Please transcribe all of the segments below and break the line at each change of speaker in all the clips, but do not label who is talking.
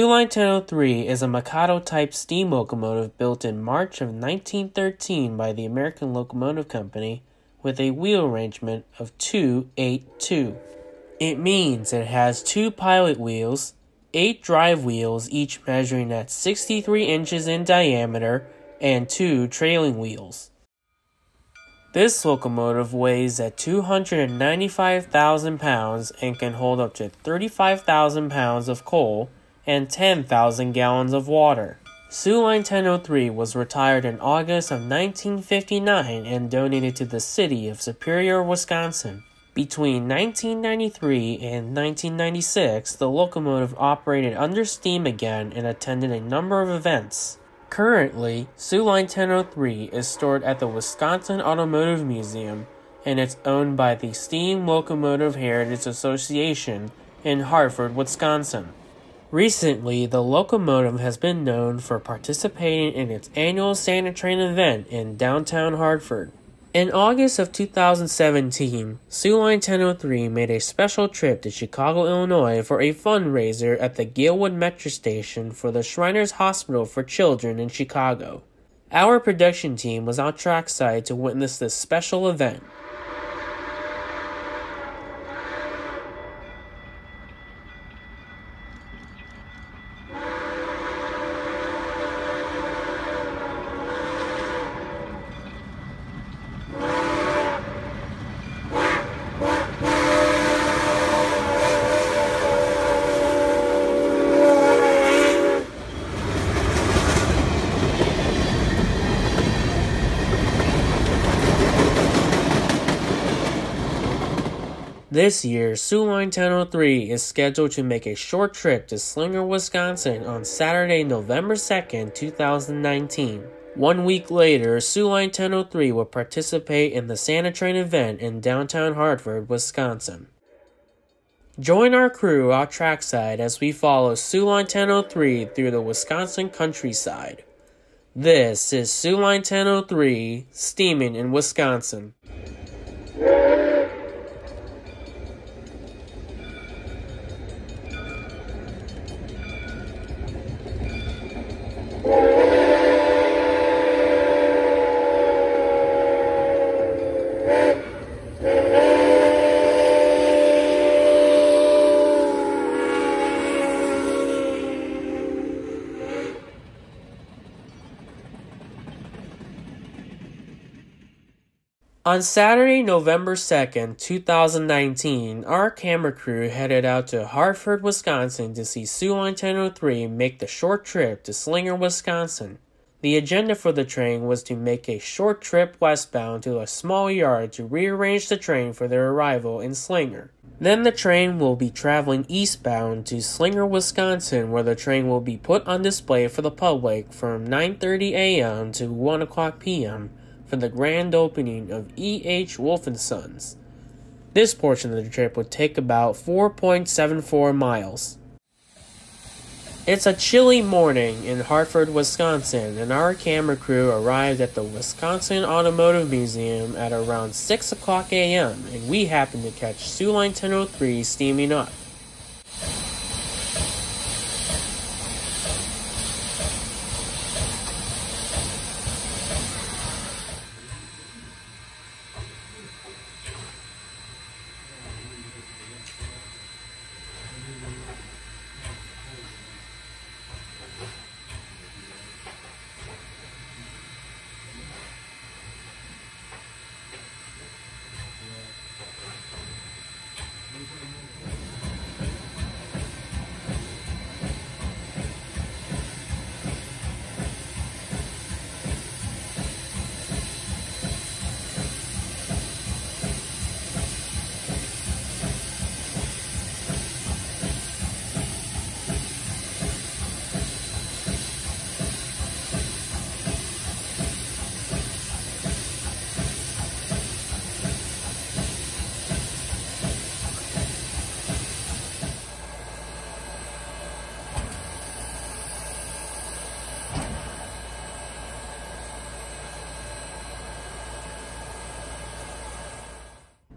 Soo Line 1003 is a Mikado type steam locomotive built in March of 1913 by the American Locomotive Company with a wheel arrangement of 282. It means it has two pilot wheels, eight drive wheels, each measuring at 63 inches in diameter, and two trailing wheels. This locomotive weighs at 295,000 pounds and can hold up to 35,000 pounds of coal and 10,000 gallons of water. Soo Line 1003 was retired in August of 1959 and donated to the city of Superior, Wisconsin. Between 1993 and 1996, the locomotive operated under steam again and attended a number of events. Currently, Soo Line 1003 is stored at the Wisconsin Automotive Museum and it's owned by the Steam Locomotive Heritage Association in Hartford, Wisconsin. Recently, the locomotive has been known for participating in its annual Santa Train event in downtown Hartford. In August of 2017, Soo Line 1003 made a special trip to Chicago, Illinois for a fundraiser at the Gilwood Metro Station for the Shriners Hospital for Children in Chicago. Our production team was on trackside to witness this special event. This year, Soo Line 1003 is scheduled to make a short trip to Slinger, Wisconsin on Saturday, November 2nd, 2019. One week later, Soo Line 1003 will participate in the Santa Train event in downtown Hartford, Wisconsin. Join our crew out trackside as we follow Soo Line 1003 through the Wisconsin countryside. This is Soo Line 1003 steaming in Wisconsin. Thank you. On Saturday, November 2nd, 2019, our camera crew headed out to Hartford, Wisconsin to see Soo Line 1003 make the short trip to Slinger, Wisconsin. The agenda for the train was to make a short trip westbound to a small yard to rearrange the train for their arrival in Slinger. Then the train will be traveling eastbound to Slinger, Wisconsin, where the train will be put on display for the public from 9:30 a.m. to 1 o'clock p.m for the grand opening of E.H. Wolf & Sons. This portion of the trip would take about 4.74 miles. It's a chilly morning in Hartford, Wisconsin, and our camera crew arrived at the Wisconsin Automotive Museum at around 6 o'clock a.m., and we happened to catch Line 1003 steaming up.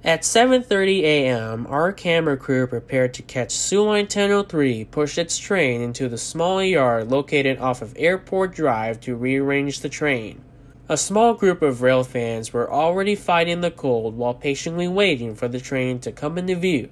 At 7:30 a.m., our camera crew prepared to catch Soo Line 1003 pushed its train into the small yard located off of Airport Drive to rearrange the train. A small group of rail fans were already fighting the cold while patiently waiting for the train to come into view.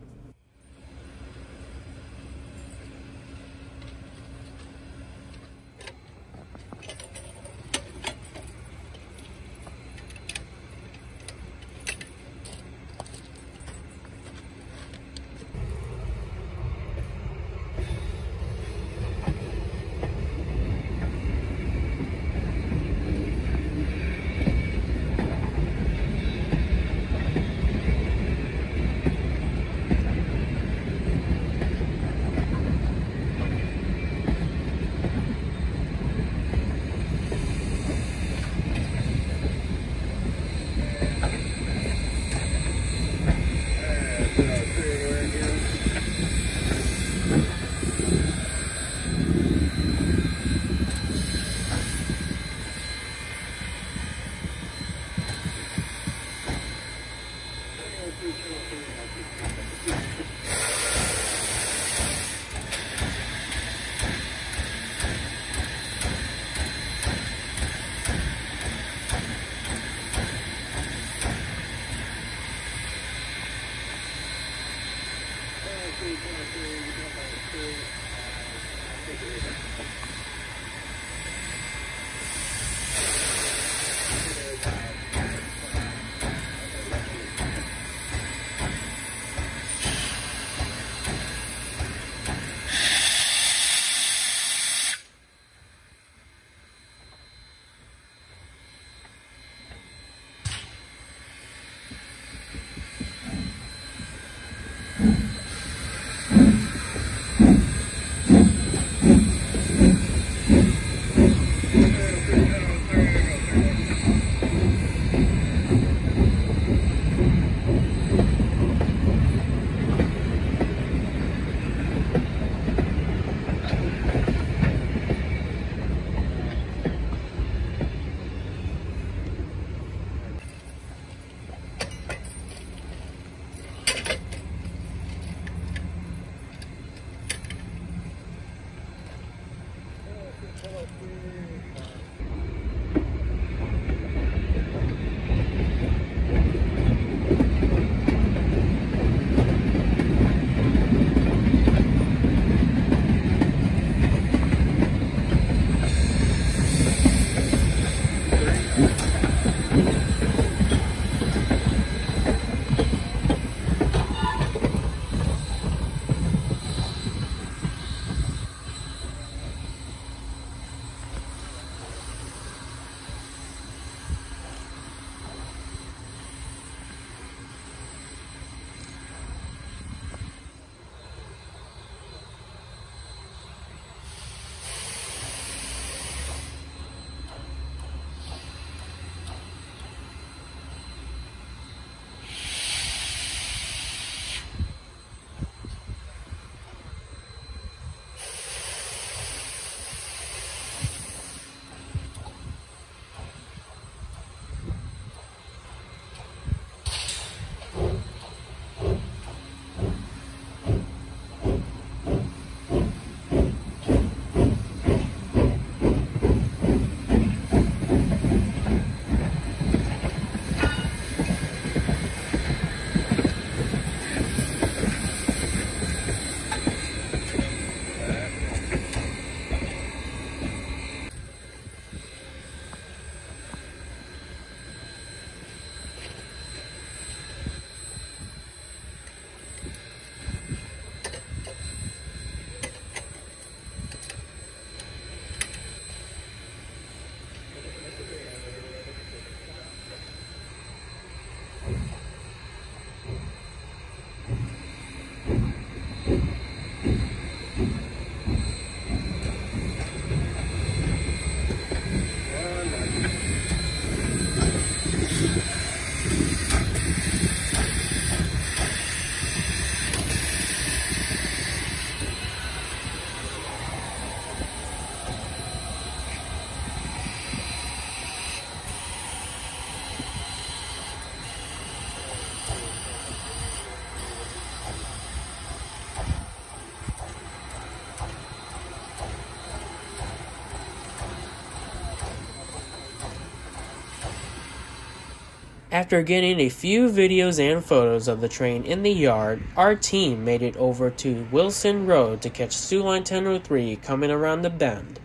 After getting a few videos and photos of the train in the yard, our team made it over to Wilson Road to catch Soo Line 1003 coming around the bend.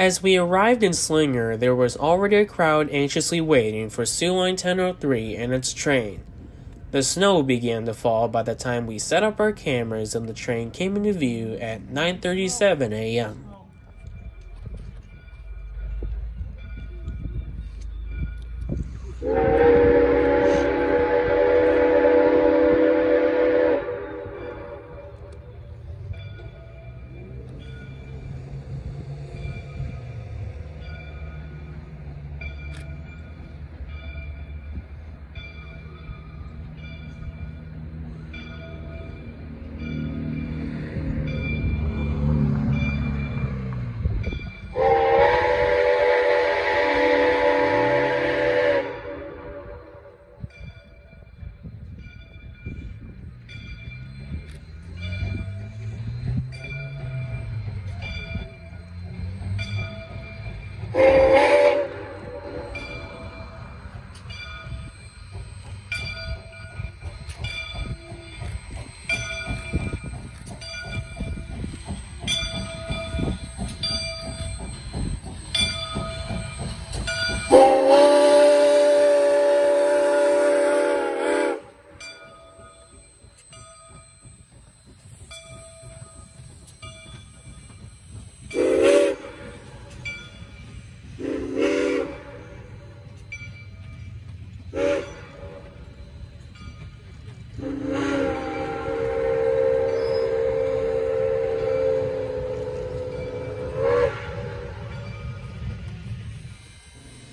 As we arrived in Slinger, there was already a crowd anxiously waiting for Soo Line 1003 and its train. The snow began to fall by the time we set up our cameras and the train came into view at 9:37 a.m.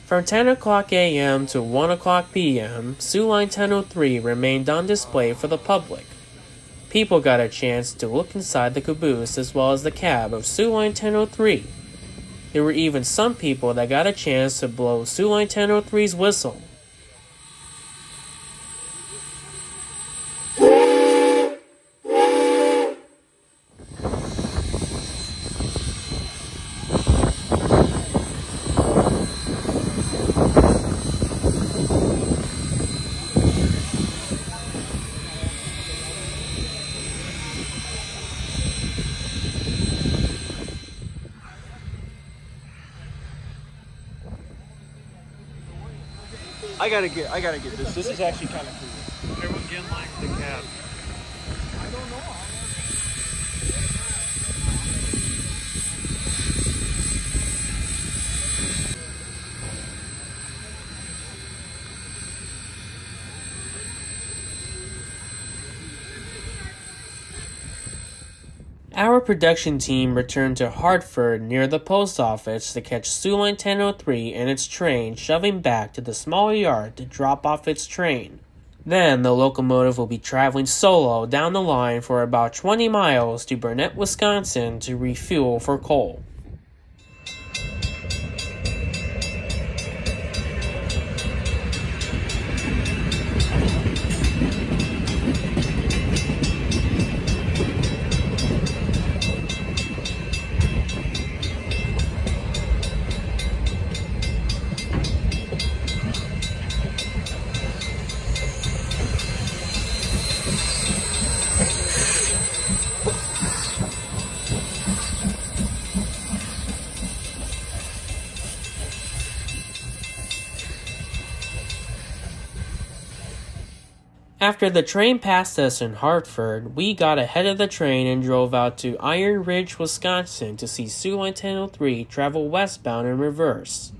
From 10 o'clock a.m. to 1 o'clock p.m., Soo Line 1003 remained on display for the public. People got a chance to look inside the caboose as well as the cab of Soo Line 1003. There were even some people that got a chance to blow Soo Line 1003's whistle.
I gotta get, I gotta get this. This is actually kind of cool.
Everyone get in line for the cab.
I don't know.
Our production team returned to Hartford near the post office to catch Soo Line 1003 and its train shoving back to the small yard to drop off its train. Then the locomotive will be traveling solo down the line for about 20 miles to Burnett, Wisconsin to refuel for coal. After the train passed us in Hartford, we got ahead of the train and drove out to Iron Ridge, Wisconsin to see Soo Line 1003 travel westbound in reverse.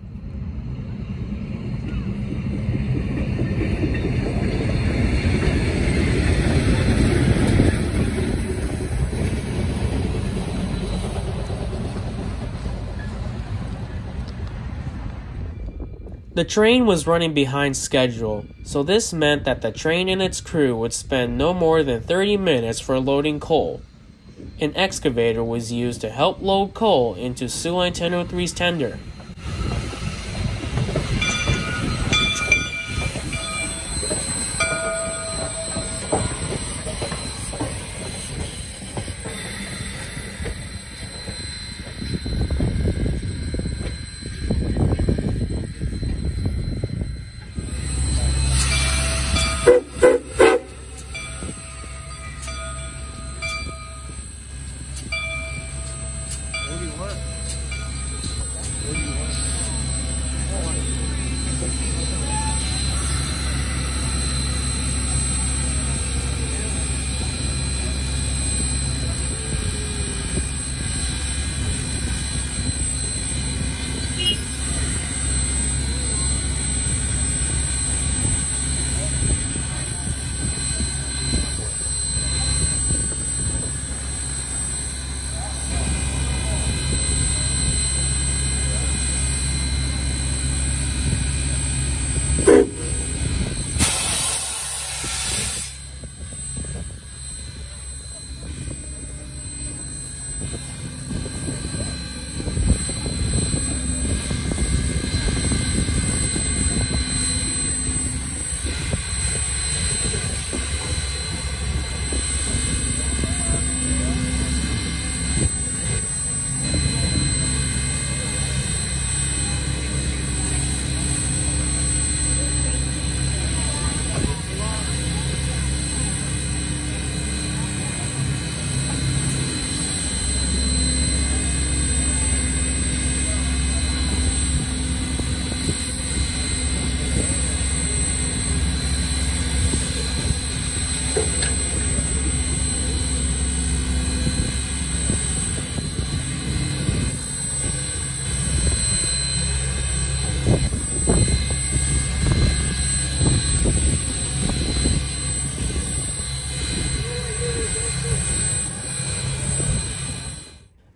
The train was running behind schedule, so this meant that the train and its crew would spend no more than 30 minutes for loading coal. An excavator was used to help load coal into Line 1003's tender.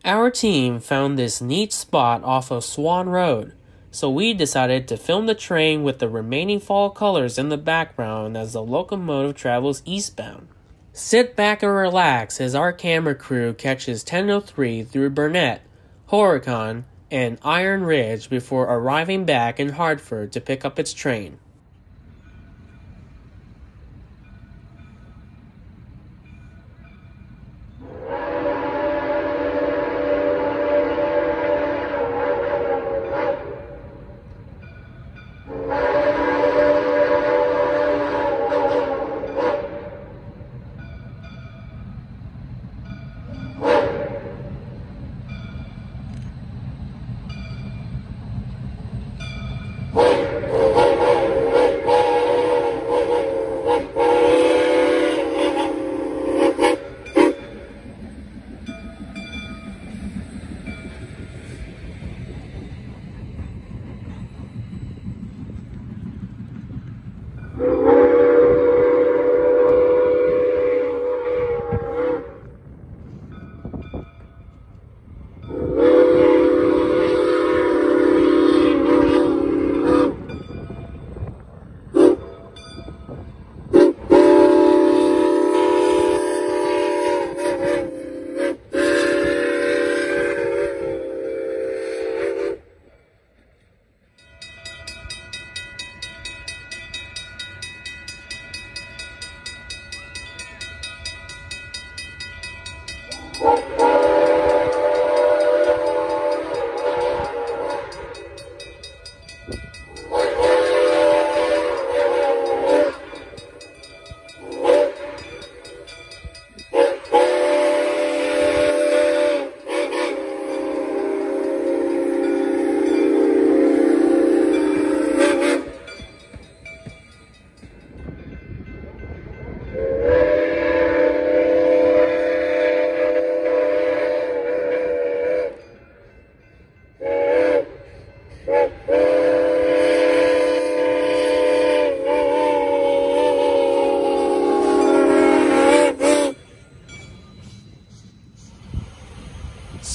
Our team found this neat spot off of Swan Road, so we decided to film the train with the remaining fall colors in the background as the locomotive travels eastbound. Sit back and relax as our camera crew catches 1003 through Burnett, Horicon, and Iron Ridge before arriving back in Hartford to pick up its train.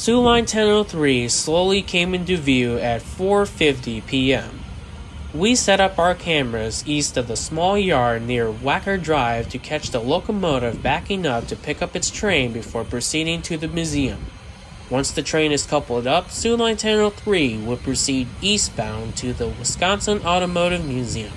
Soo Line 1003 slowly came into view at 4:50 p.m. We set up our cameras east of the small yard near Wacker Drive to catch the locomotive backing up to pick up its train before proceeding to the museum. Once the train is coupled up, Soo Line 1003 will proceed eastbound to the Wisconsin Automotive Museum.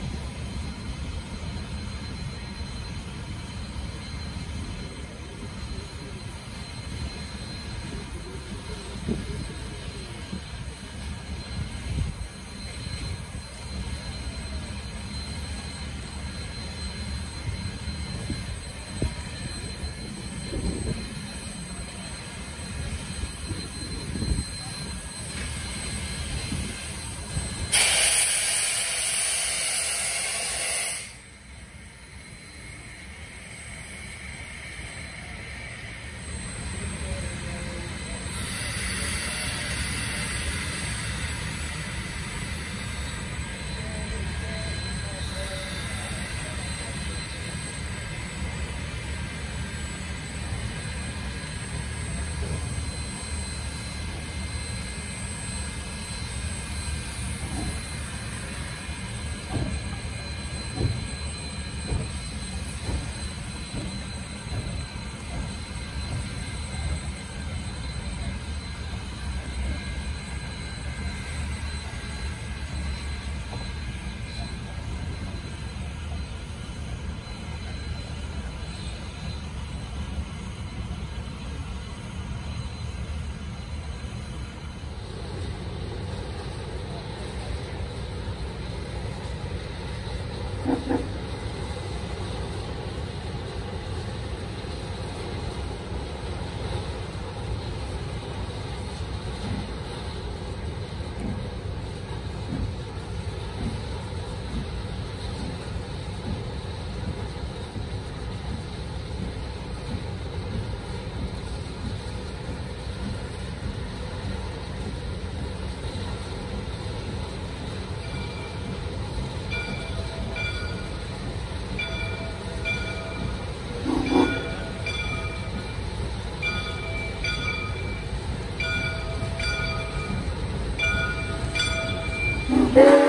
Thank you.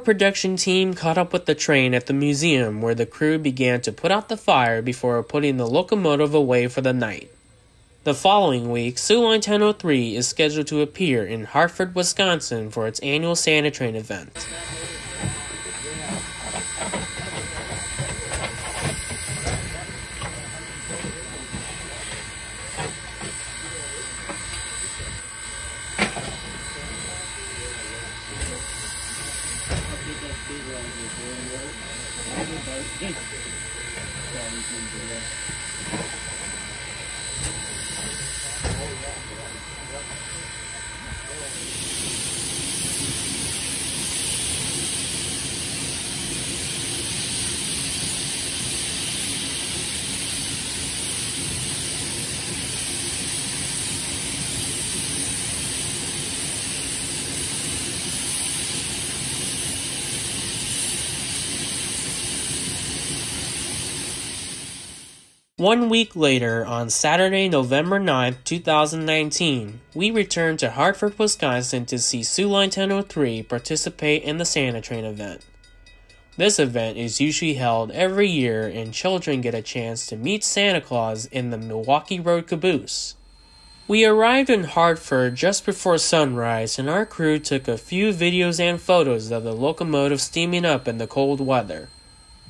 Our production team caught up with the train at the museum where the crew began to put out the fire before putting the locomotive away for the night. The following week, Soo Line 1003 is scheduled to appear in Hartford, Wisconsin for its annual Santa Train event. うん。One week later, on Saturday, November 9th, 2019, we returned to Hartford, Wisconsin to see Soo Line 1003 participate in the Santa Train event. This event is usually held every year, and children get a chance to meet Santa Claus in the Milwaukee Road caboose. We arrived in Hartford just before sunrise, and our crew took a few videos and photos of the locomotive steaming up in the cold weather.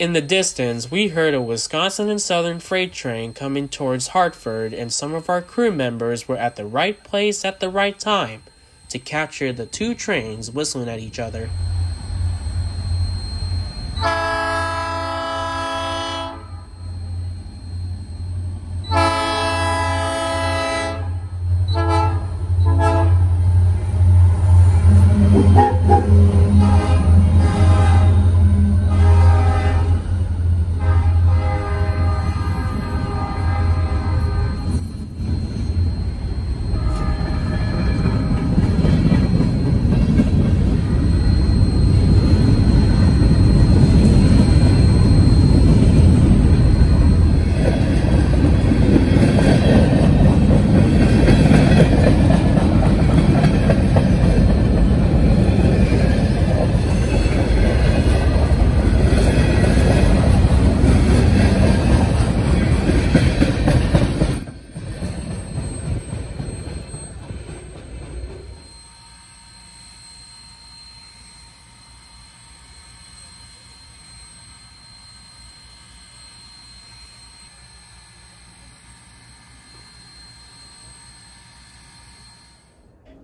In the distance, we heard a Wisconsin and Southern freight train coming towards Hartford, and some of our crew members were at the right place at the right time to capture the two trains whistling at each other.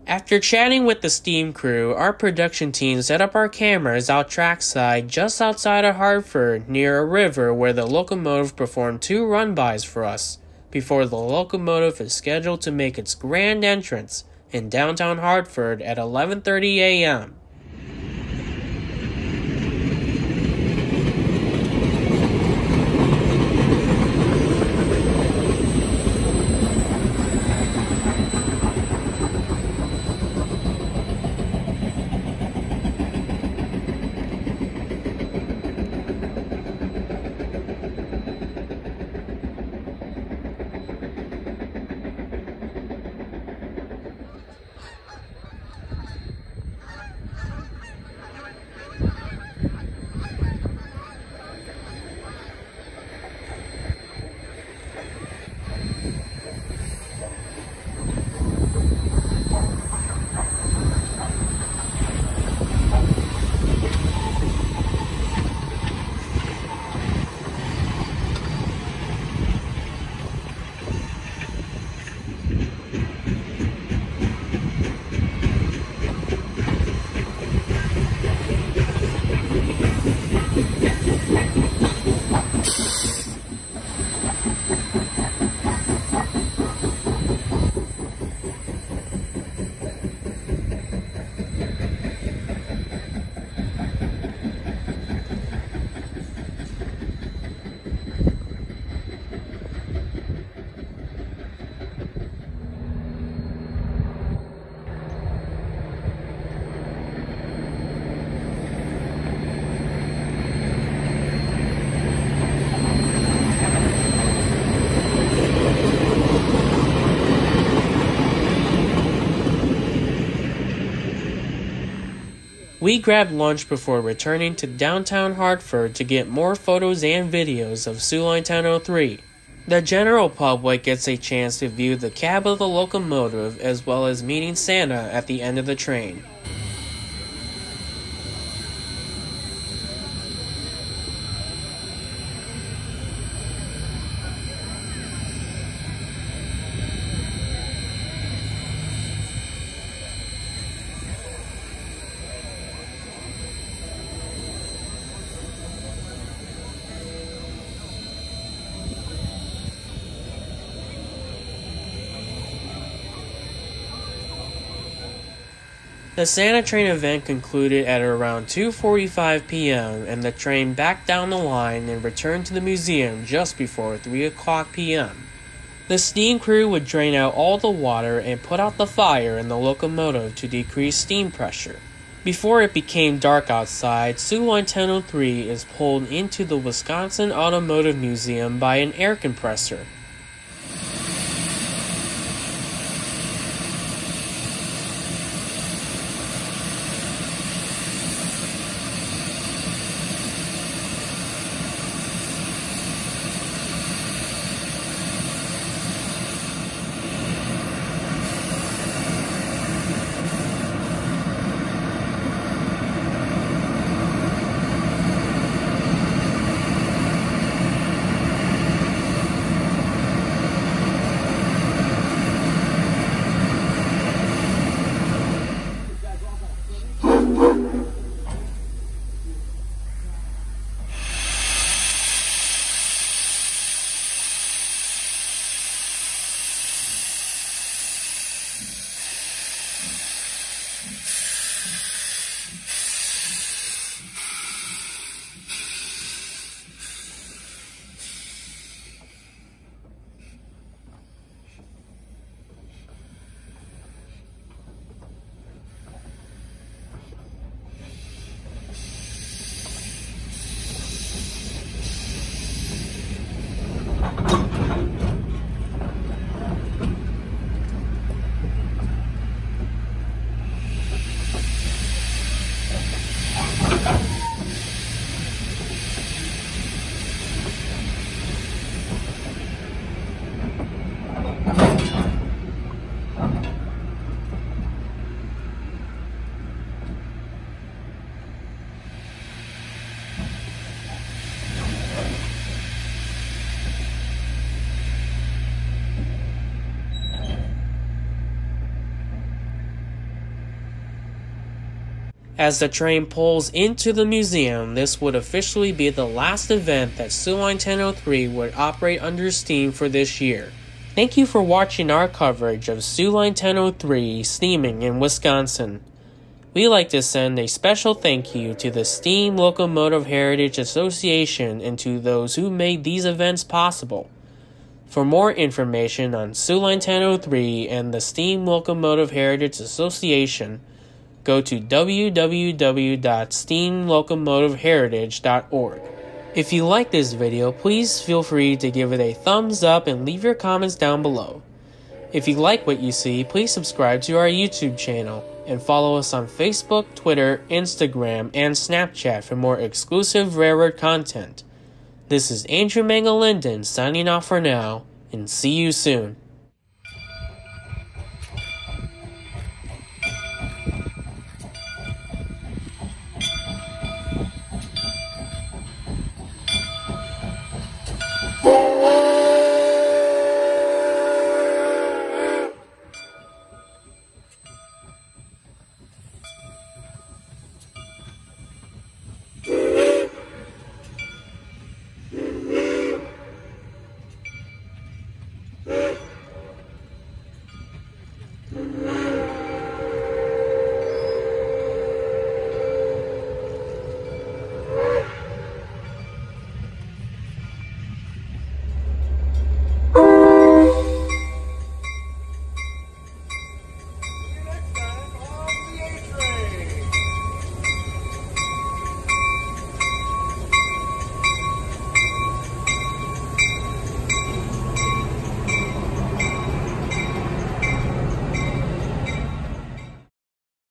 After chatting with the steam crew, our production team set up our cameras out trackside just outside of Hartford near a river where the locomotive performed two run-bys for us before the locomotive is scheduled to make its grand entrance in downtown Hartford at 11:30 a.m. We grabbed lunch before returning to downtown Hartford to get more photos and videos of Line 1003. The general public gets a chance to view the cab of the locomotive as well as meeting Santa at the end of the train. The Santa train event concluded at around 2:45 p.m. and the train backed down the line and returned to the museum just before 3 o'clock p.m. The steam crew would drain out all the water and put out the fire in the locomotive to decrease steam pressure. Before it became dark outside, Line 1003 is pulled into the Wisconsin Automotive Museum by an air compressor. As the train pulls into the museum, this would officially be the last event that Soo Line 1003 would operate under steam for this year. Thank you for watching our coverage of Soo Line 1003 steaming in Wisconsin. We like to send a special thank you to the Steam Locomotive Heritage Association and to those who made these events possible. For more information on Soo Line 1003 and the Steam Locomotive Heritage Association, go to www.steamlocomotiveheritage.org. If you like this video, please feel free to give it a thumbs up and leave your comments down below. If you like what you see, please subscribe to our YouTube channel and follow us on Facebook, Twitter, Instagram, and Snapchat for more exclusive railroad content. This is Andrew Mangalinden signing off for now, and see you soon.